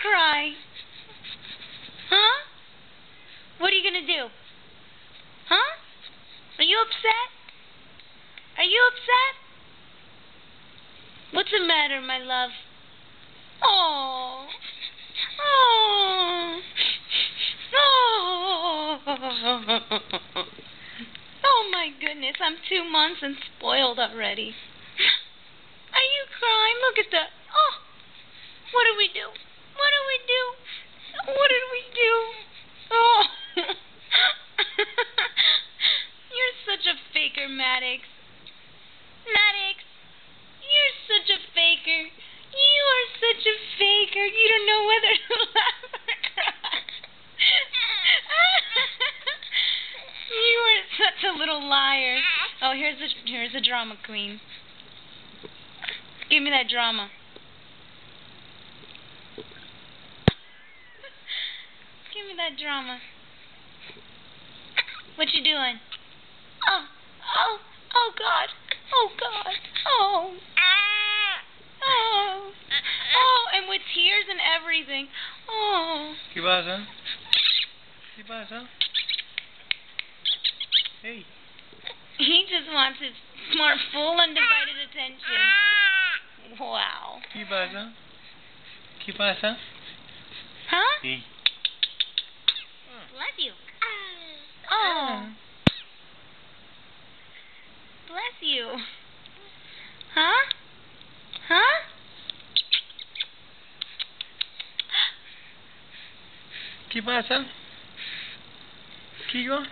cry. Huh? What are you gonna do? Huh? Are you upset? Are you upset? What's the matter, my love? Oh. Oh. Oh. Oh my goodness, I'm two months and spoiled already. Are you crying? Look at that. Oh. What do we do? What do we do? What did we do? Oh. You're such a faker, Maddox. Maddox, you're such a faker. You are such a faker. You don't know whether to laugh or cry. you are such a little liar. Oh, here's a here's a drama queen. Give me that drama. Give me that drama. What you doing? Oh, oh, oh God, oh God, oh, oh, oh, and with tears and everything. Oh. ¿Qué pasa? ¿Qué pasa? Hey. He just wants his smart, full, undivided attention. Wow. ¿Qué pasa? ¿Qué pasa? Huh? Hey. Bless you. you? Huh? Huh? ¿Qué pasa? ¿Qué yo?